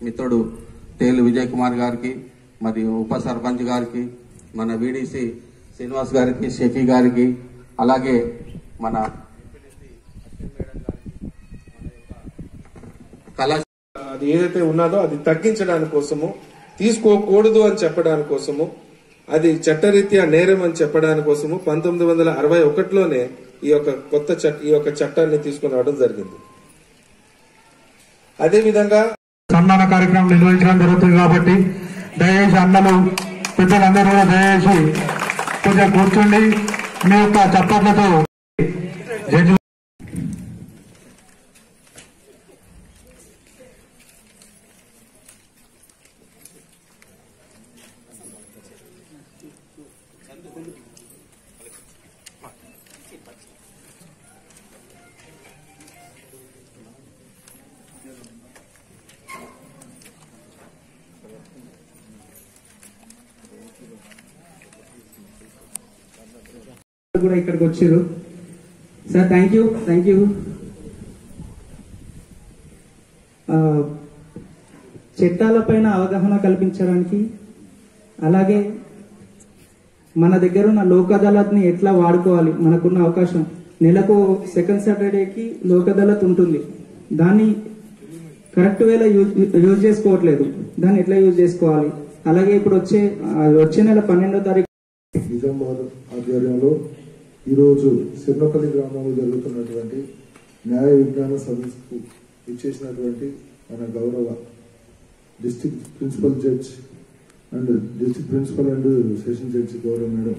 మిత్రుడు తేలు విజయ్ కుమార్ గారికి మరియు ఉప సర్పంచ్ గారికి మన వీడీసీ శ్రీనివాస్ గారికి షఫీ గారికి అలాగే మన కళా అది ఏదైతే ఉన్నదో అది తగ్గించడానికి కోసము తీసుకోకూడదు అని చెప్పడానికి కోసము అది చట్టరీత్యా నేరం అని చెప్పడానికి కోసము పంతొమ్మిది వందల అరవై ఒకటిలోనే ఈ యొక్క కొత్త చట్ట ఈ యొక్క చట్టాన్ని తీసుకుని రావడం జరిగింది. అదేవిధంగా సన్మాన కార్యక్రమం నిర్వహించడం జరుగుతుంది కాబట్టి దయచేసి అన్నలు పెద్దలందరూ కూడా దయచేసి కొంచెం కూర్చోండి. మీ యొక్క చప్పట్లతో జడ్జి కూడా ఇక్కడికి వచ్చారు. Sir thank you thank you చట్టాలపైన అవగాహన కల్పించడానికి అలాగే మన దగ్గర ఉన్న లోక్ అదాలత్ని ఎట్లా వాడుకోవాలి మనకున్న అవకాశం. నెలకు సెకండ్ సాటర్డేకి లోక్ అదాలత్ ఉంటుంది. దాన్ని కరెక్ట్ వేలా యూజ్ యూజ్ చేసుకోవట్లేదు. దాన్ని ఎట్లా యూజ్ చేసుకోవాలి? అలాగే ఇప్పుడు వచ్చే వచ్చే నెల పన్నెండో తారీఖు నిజామాబాద్ ఆధ్వర్యంలో ఈరోజు సిర్నపల్లి గ్రామంలో జరుగుతున్నటువంటి న్యాయ విజ్ఞాన సదస్సుకు ఇచ్చేసినటువంటి మన గౌరవ district principal judge and district principal and session judge గౌరవ మేడం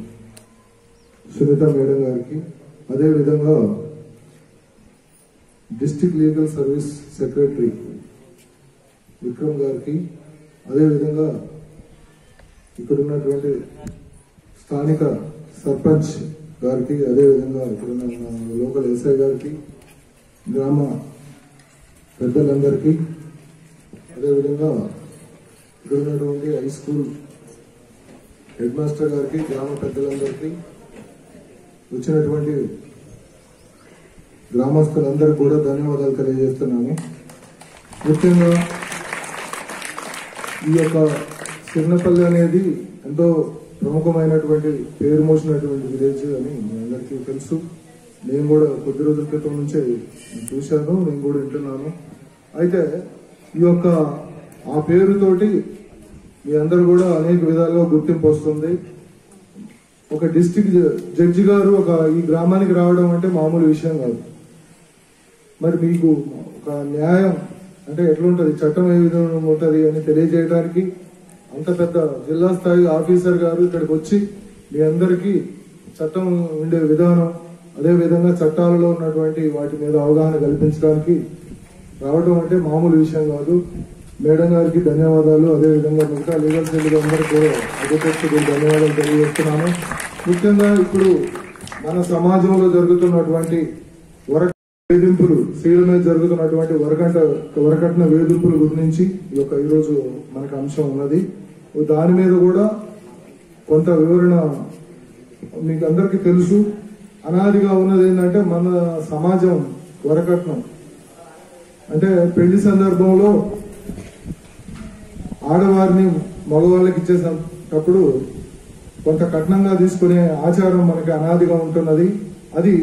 సునీత మేడం గారికి. అదేవిధంగా district legal service secretary Vikram గారికి. అదేవిధంగా ఇక్కడ ఉన్నటువంటి స్థానిక సర్పంచ్ గారికి అదేవిధంగా ఇక్కడ లోకల్ ఎస్ఐ గారికి గ్రామ పెద్దలందరికీ అదేవిధంగా ఇక్కడ ఉన్నటువంటి హై స్కూల్ హెడ్ మాస్టర్ గారికి గ్రామ పెద్దలందరికీ వచ్చినటువంటి గ్రామస్తులందరికీ కూడా ధన్యవాదాలు తెలియజేస్తున్నాము. ముఖ్యంగా ఈ యొక్క చిన్నపల్లి అనేది ఎంతో ప్రముఖమైనటువంటి పేరు మోసినటువంటి విలేజ్ అని మీ అందరికీ తెలుసు. నేను కూడా కొద్ది రోజుల క్రితం నుంచే చూశాను నేను కూడా వింటున్నాను. అయితే ఈ యొక్క ఆ పేరుతోటి మీ అందరు కూడా అనేక విధాలుగా గుర్తింపు వస్తుంది. ఒక డిస్టిక్ జడ్జి గారు ఒక ఈ గ్రామానికి రావడం అంటే మామూలు విషయం కాదు. మరి మీకు ఒక న్యాయం అంటే ఎట్లుంటది? చట్టం ఏ విధంగా ఉంటుంది అని తెలియజేయడానికి అంత పెద్ద జిల్లా స్థాయి ఆఫీసర్ గారు ఇక్కడికి వచ్చి మీ అందరికీ చట్టం ఉండే విధానం అదే విధంగా చట్టాలలో ఉన్నటువంటి వాటి మీద అవగాహన కల్పించడానికి రావడం అంటే మామూలు విషయం కాదు. మేడం గారికి ధన్యవాదాలు. అదే విధంగా మిగతా లీగల్ సెల్ అందరికీ కూడా అధిపక్షులకు ధన్యవాదాలు తెలియజేస్తున్నాను. ముఖ్యంగా ఇప్పుడు మన సమాజంలో జరుగుతున్నటువంటి వర వేధింపులు స్త్రీల మీద జరుగుతున్నటువంటి వరకట వరకట్న వేధింపుల గురించి ఈ యొక్క ఈరోజు మనకు అంశం ఉన్నది. దాని మీద కూడా కొంత వివరణ మీకు అందరికీ తెలుసు. అనాదిగా ఉన్నది ఏంటంటే మన సమాజం వరకట్నం. అంటే పెళ్ళి సందర్భంలో ఆడవారిని మగవాళ్ళకి ఇచ్చేసినప్పుడు కొంత కఠినంగా తీసుకునే ఆచారం మనకి అనాదిగా ఉంటున్నది. అది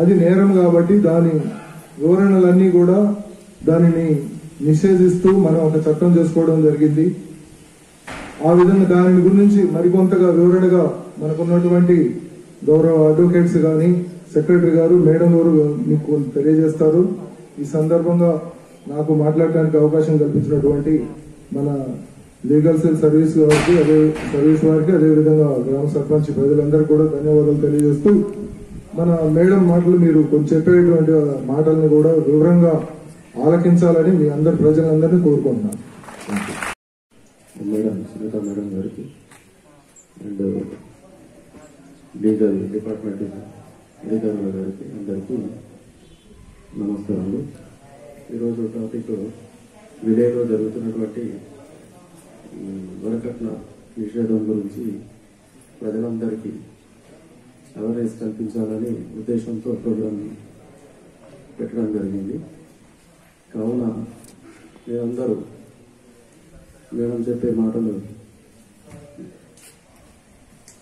అది నేరం కాబట్టి దాని వివరణలన్నీ కూడా దానిని నిషేధిస్తూ మనం ఒక చట్టం చేసుకోవడం జరిగింది. ఆ విధంగా దాని గురించి మరికొంతగా వివరణగా మనకున్నటువంటి గౌరవ అడ్వకేట్స్ గాని సెక్రటరీ గారు మేడం గారు మీకు తెలియజేస్తారు. ఈ సందర్భంగా నాకు మాట్లాడడానికి అవకాశం కల్పించినటువంటి మన లీగల్ సెల్ సర్వీస్ వారికి అదే సర్వీస్ వారికి అదే విధంగా గ్రామ సర్పంచ్ ప్రజలందరూ కూడా ధన్యవాదాలు తెలియజేస్తూ మన మేడం మాటలు మీరు కొంచెం చెప్పేటువంటి మాటల్ని కూడా వివరంగా ఆలకించాలని మీ అందరి ప్రజలందరినీ కోరుకుంటున్నాను. మేడం సునీత మేడం గారికి అండ్ లీగల్ డిపార్ట్మెంట్ అధికారుల గారికి అందరికీ నమస్కారాలు. ఈరోజు టాపిక్ విలేలో జరుగుతున్నటువంటి వరకట్న నిషేధం గురించి ప్రజలందరికీ అవేర్నెస్ కల్పించాలని ఉద్దేశంతో ప్రోగ్రామ్ పెట్టడం జరిగింది. కావున మీరందరూ మేడం చెప్పే మాటలు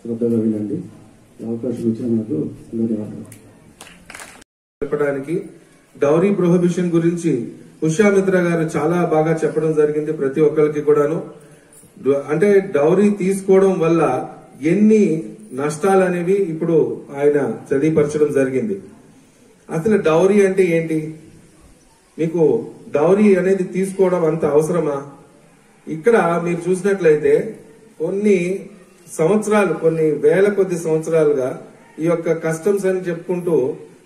శ్రద్ధగా వినండి. అవకాశం ఇచ్చినందుకు ధన్యవాదాలు. చెప్పడానికి డౌరీ ప్రొహిబిషన్ గురించి ఉషామిత్ర గారు చాలా బాగా చెప్పడం జరిగింది ప్రతి ఒక్కరికి కూడాను. అంటే డౌరీ తీసుకోవడం వల్ల ఎన్ని నష్టాలు అనేవి ఇప్పుడు ఆయన చదివిపరచడం జరిగింది. అసలు డౌరీ అంటే ఏంటి? మీకు డౌరీ అనేది తీసుకోవడం అంత అవసరమా? ఇక్కడ మీరు చూసినట్లయితే కొన్ని సంవత్సరాలు కొన్ని వేల కొద్ది సంవత్సరాలుగా ఈ యొక్క కస్టమ్స్ అని చెప్పుకుంటూ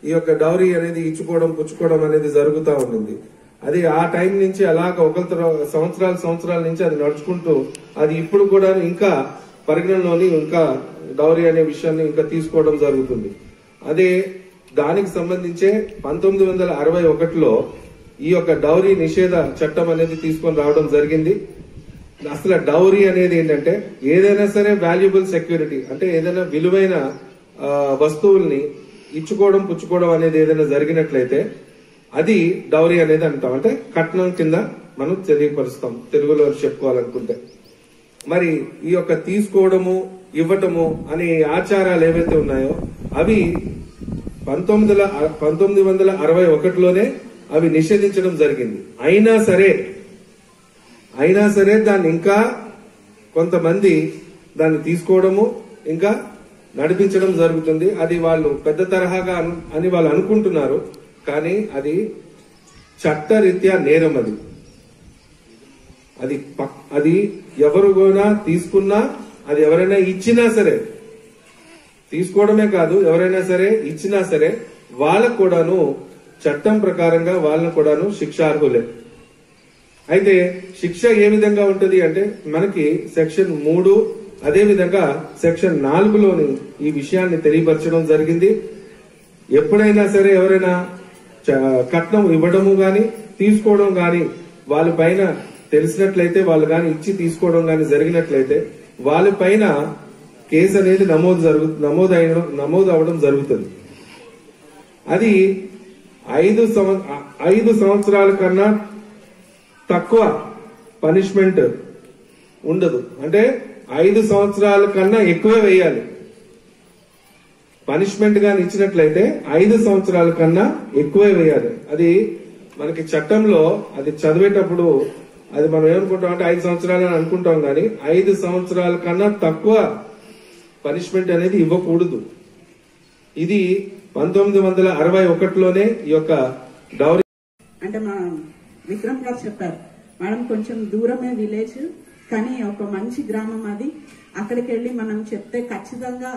ఈ యొక్క డౌరీ అనేది ఇచ్చుకోవడం పుచ్చుకోవడం అనేది జరుగుతూ ఉంటుంది అది ఆ టైం నుంచి అలాగ ఒక సంవత్సరాల సంవత్సరాల నుంచి అది నడుచుకుంటూ అది ఇప్పుడు కూడా ఇంకా పరిగణలోని ఇంకా డౌరీ అనే విషయాన్ని ఇంకా తీసుకోవడం జరుగుతుంది. అదే దానికి సంబంధించే పంతొమ్మిది వందల అరవై ఒకటిలో ఈ యొక్క డౌరీ నిషేధ చట్టం అనేది తీసుకొని రావడం జరిగింది. అసలు డౌరీ అనేది ఏంటంటే ఏదైనా సరే వాల్యుబుల్ సెక్యూరిటీ అంటే ఏదైనా విలువైన వస్తువుల్ని ఇచ్చుకోవడం పుచ్చుకోవడం అనేది ఏదైనా జరిగినట్లయితే అది డౌరీ అనేది అంటాం. అంటే కట్నం కింద మనం తెలియపరుస్తాం. తెలుగులో చెప్పుకోవాలనుకుంటే. మరి ఈ యొక్క తీసుకోవడము ఇవ్వటము అనే ఆచారాలు ఏవైతే ఉన్నాయో అవి పంతొమ్మిది పంతొమ్మిది వందల అరవై ఒకటిలోనే అవి నిషేధించడం జరిగింది. అయినా సరే అయినా సరే దాన్ని ఇంకా కొంతమంది దాన్ని తీసుకోవడము ఇంకా నడిపించడం జరుగుతుంది. అది వాళ్ళు పెద్ద తరహాగా అని వాళ్ళు అనుకుంటున్నారు. కానీ అది చట్టరీత్యా నేరం అది. అది అది ఎవరు కూడా తీసుకున్నా అది ఎవరైనా ఇచ్చినా సరే తీసుకోవడమే కాదు ఎవరైనా సరే ఇచ్చినా సరే వాళ్ళకు కూడాను చట్టం ప్రకారంగా వాళ్ళకు కూడాను శిక్షార్హులే. అయితే శిక్ష ఏ విధంగా ఉంటుంది అంటే మనకి సెక్షన్ మూడు అదే విధంగా సెక్షన్ నాలుగులోని ఈ విషయాన్ని తెలియపరచడం జరిగింది. ఎప్పుడైనా సరే ఎవరైనా చ- కట్నం ఇవ్వడము గాని తీసుకోవడం గాని వాళ్ళ పైన తెలిసినట్లయితే వాళ్ళు గాని ఇచ్చి తీసుకోవడం గాని జరిగినట్లయితే వాళ్ళ పైన కేసు అనేది నమోదు జరుగు నమోదు నమోదు అవడం జరుగుతుంది. అది ఐదు సంవ- ఐదు సంవత్సరాల కన్నా తక్కువ పనిష్మెంట్ ఉండదు. అంటే ఐదు సంవత్సరాల కన్నా ఎక్కువే వేయాలి. పనిష్మెంట్ గాని ఇచ్చినట్లయితే ఐదు సంవత్సరాల కన్నా ఎక్కువే వేయాలి. అది మనకి చట్టంలో అది చదివేటప్పుడు అది మనం ఏమనుకుంటాం అంటే ఐదు సంవత్సరాలు అని అనుకుంటాం కానీ ఐదు సంవత్సరాల కన్నా తక్కువ పనిష్మెంట్ అనేది ఇవ్వకూడదు. ఇది పంతొమ్మిది వందల అరవై ఒకటిలోనే ఈ యొక్క డౌరీ అంటే మా విక్రమ్ గారు చెప్పారు. మేడం కొంచెం దూరమే విలేజ్ కానీ ఒక మంచి గ్రామం అది. అక్కడికి వెళ్ళి మనం చెప్తే ఖచ్చితంగా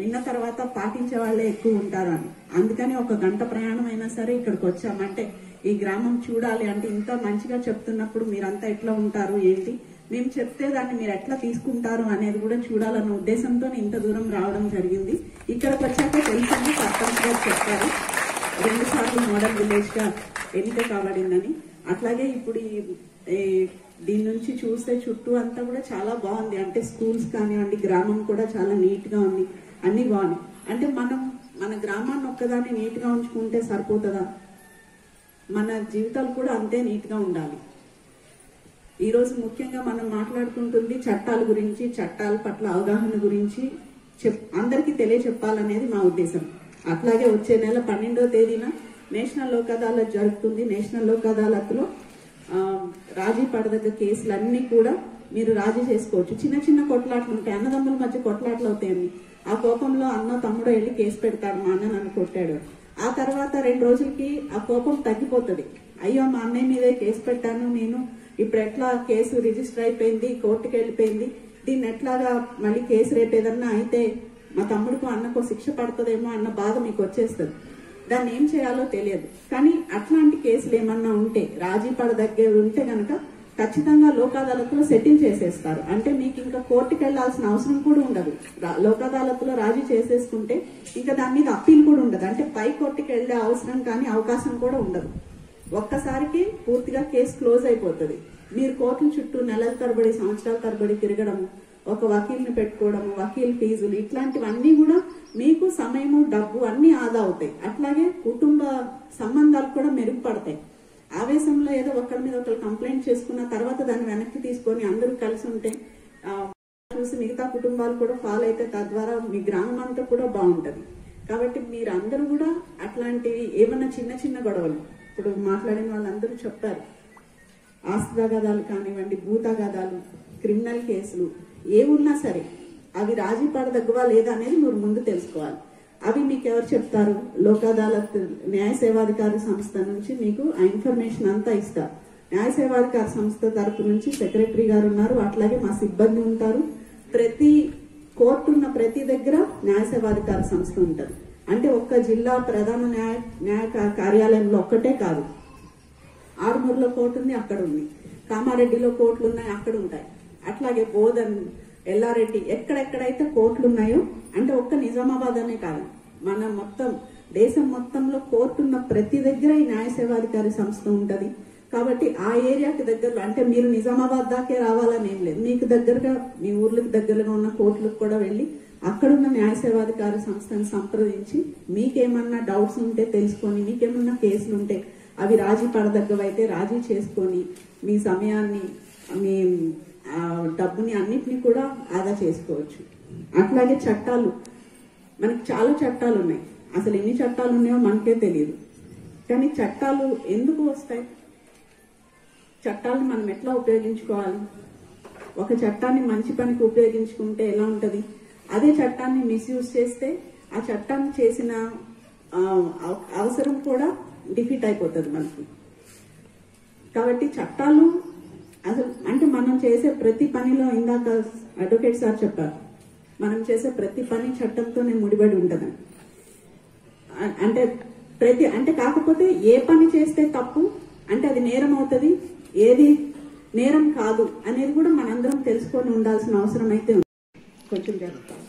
విన్న తర్వాత పాటించే వాళ్ళే ఎక్కువ ఉంటారు అని. అందుకని ఒక గంట ప్రయాణం అయినా సరే ఇక్కడికి వచ్చామంటే ఈ గ్రామం చూడాలి అంటే ఇంత మంచిగా చెప్తున్నప్పుడు మీరంతా ఎట్లా ఉంటారు ఏంటి? మేము చెప్తే దాన్ని మీరు ఎట్లా తీసుకుంటారు అనేది కూడా చూడాలన్న ఉద్దేశంతో ఇంత దూరం రావడం జరిగింది. ఇక్కడికి వచ్చాక తెలిసింది సర్పంచ్ గారు చెప్పారు. రెండు సార్లు మోడల్ విలేజ్గా ఎన్నిక కాబడిందని అట్లాగే ఇప్పుడు ఈ దీని నుంచి చూస్తే చుట్టూ అంతా కూడా చాలా బాగుంది. అంటే స్కూల్స్ కానివ్వండి గ్రామం కూడా చాలా నీట్గా ఉంది. అన్ని బాగున్నాయి. అంటే మనం మన గ్రామాన్ని ఒక్కదాన్ని నీట్గా ఉంచుకుంటే సరిపోతుందా? మన జీవితాలు కూడా అంతే నీట్గా ఉండాలి. ఈ రోజు ముఖ్యంగా మనం మాట్లాడుకుంటుంది చట్టాల గురించి చట్టాల పట్ల అవగాహన గురించి చెప్ అందరికీ తెలియచెప్పాలనేది మా ఉద్దేశం. అట్లాగే వచ్చే నెల పన్నెండో తేదీన నేషనల్ లోక్ అదాలత్ జరుగుతుంది నేషనల్ లోక్ రాజీ పడదగ్గ కేసులన్నీ కూడా మీరు రాజీ చేసుకోవచ్చు. చిన్న చిన్న కొట్లాట్లు ఉంటాయి. అన్నదమ్ముల మధ్య కొట్లాట్లు అవుతాయండి. ఆ కోపంలో అన్న తమ్ముడు వెళ్ళి కేసు పెడతాడు మా అన్న నన్ను కొట్టాడు. ఆ తర్వాత రెండు రోజులకి ఆ కోపం తగ్గిపోతుంది. అయ్యో మా అన్నయ్య మీదే కేసు పెట్టాను నేను ఇప్పుడు ఎట్లా కేసు రిజిస్టర్ అయిపోయింది కోర్టుకి వెళ్ళిపోయింది దీన్ని ఎట్లాగా మళ్ళీ కేసు రేపు ఏదన్నా అయితే మా తమ్ముడికి అన్నకు శిక్ష పడుతుందేమో అన్న బాధ మీకు వచ్చేస్తుంది. దాన్ని ఏం చేయాలో తెలియదు. కానీ అట్లాంటి కేసులు ఏమన్నా ఉంటే రాజీ పడదగ్గర ఉంటే గనక ఖచ్చితంగా లోక్ సెటిల్ చేసేస్తారు. అంటే మీకు ఇంకా కోర్టుకు వెళ్ళాల్సిన అవసరం కూడా ఉండదు. రా- రాజీ చేసేసుకుంటే ఇంకా దాని మీద అప్పీల్ కూడా ఉండదు. అంటే పై కోర్టుకి వెళ్ళే అవసరం కానీ అవకాశం కూడా ఉండదు. ఒక్కసారికి పూర్తిగా కేసు క్లోజ్ అయిపోతుంది. మీరు కోర్టుల చుట్టూ నెలల తరబడి సంవత్సరాల తరబడి తిరగడము ఒక వకీల్ని పెట్టుకోవడం వకీల్ ఫీజులు ఇట్లాంటివన్నీ కూడా మీకు సమయము డబ్బు అన్ని ఆదా అవుతాయి. అట్లాగే కుటుంబ సంబంధాలు కూడా మెరుగుపడతాయి. ఆవేశంలో ఏదో ఒకరి మీద ఒకరు కంప్లైంట్ చేసుకున్న తర్వాత దాన్ని వెనక్కి తీసుకొని అందరూ కలిసి ఉంటే చూసి మిగతా కుటుంబాలు కూడా ఫాలో అయితే తద్వారా మీ గ్రామం అంతా కూడా బాగుంటది. కాబట్టి మీరు అందరూ కూడా అట్లాంటివి ఏమన్నా చిన్న చిన్న గొడవలు ఇప్పుడు మాట్లాడిన వాళ్ళందరూ చెప్పారు. ఆస్తిగాదాలు కానివ్వండి భూతగాదాలు క్రిమినల్ కేసులు ఏ ఉన్నా సరే అవి రాజీ పడదగ్గవా లేదా అనేది మీరు ముందు తెలుసుకోవాలి. అవి మీకు ఎవరు చెప్తారు? లోక్ అదాలత్ న్యాయ సేవాధికారి సంస్థ నుంచి మీకు ఆ ఇన్ఫర్మేషన్ అంతా ఇస్తారు. న్యాయ సేవాధికార సంస్థ తరపు నుంచి సెక్రటరీ గారు ఉన్నారు అట్లాగే మా సిబ్బంది ఉంటారు. ప్రతి కోర్టు ఉన్న ప్రతి దగ్గర న్యాయ సేవాధికార సంస్థ ఉంటుంది. అంటే ఒక్క జిల్లా ప్రధాన న్యాయ న్యాయ కార్యాలయంలో ఒక్కటే కాదు. ఆరుమూరులో కోర్టు ఉంది అక్కడ ఉంది. కామారెడ్డిలో కోర్టులు ఉన్నాయి అక్కడ ఉంటాయి. అట్లాగే బోధన్ ఎల్లారెడ్డి ఎక్కడెక్కడైతే కోర్టులు ఉన్నాయో అంటే ఒక్క నిజామాబాద్ అనే కాదు. మన మొత్తం దేశం మొత్తంలో కోర్టు ఉన్న ప్రతి దగ్గర ఈ న్యాయ సేవాధికారి సంస్థ ఉంటుంది. కాబట్టి ఆ ఏరియాకి దగ్గరలో అంటే మీరు నిజామాబాద్ దాకే రావాలని ఏం లేదు. మీకు దగ్గరగా మీ ఊర్లకు దగ్గరగా ఉన్న కోర్టులకు కూడా వెళ్ళి అక్కడున్న న్యాయ సేవాధికారి సంస్థను సంప్రదించి మీకేమన్నా డౌట్స్ ఉంటే తెలుసుకొని మీకేమన్నా కేసులు ఉంటే అవి రాజీ పడదగ్గవైతే రాజీ చేసుకొని మీ సమయాన్ని మీ డబ్బుని అన్నిటిని కూడా ఆదా చేసుకోవచ్చు. అట్లాగే చట్టాలు. మనకి చాలా చట్టాలు ఉన్నాయి. అసలు ఎన్ని చట్టాలు ఉన్నాయో మనకే తెలియదు కానీ చట్టాలు ఎందుకు వస్తాయి? చట్టాలను మనం ఎట్లా ఉపయోగించుకోవాలి? ఒక చట్టాన్ని మంచి పనికి ఉపయోగించుకుంటే ఎలా ఉంటుంది? అదే చట్టాన్ని మిస్యూజ్ చేస్తే ఆ చట్టాన్ని చేసిన అవసరం కూడా డిఫీట్ అయిపోతుంది మనకి. కాబట్టి చట్టాలు చేసే ప్రతి పనిలో ఇందాక అడ్వకేట్ సార్ చెప్పారు. మనం చేసే ప్రతి పని చట్టంతోనే ముడిపడి ఉంటదని అంటే ప్రతి అంటే కాకపోతే ఏ పని చేస్తే తప్పు అంటే అది నేరం అవుతుంది ఏది నేరం కాదు అనేది కూడా మనందరం తెలుసుకొని ఉండాల్సిన అవసరం అయితే ఉంది. కొంచెం జరుగుతాం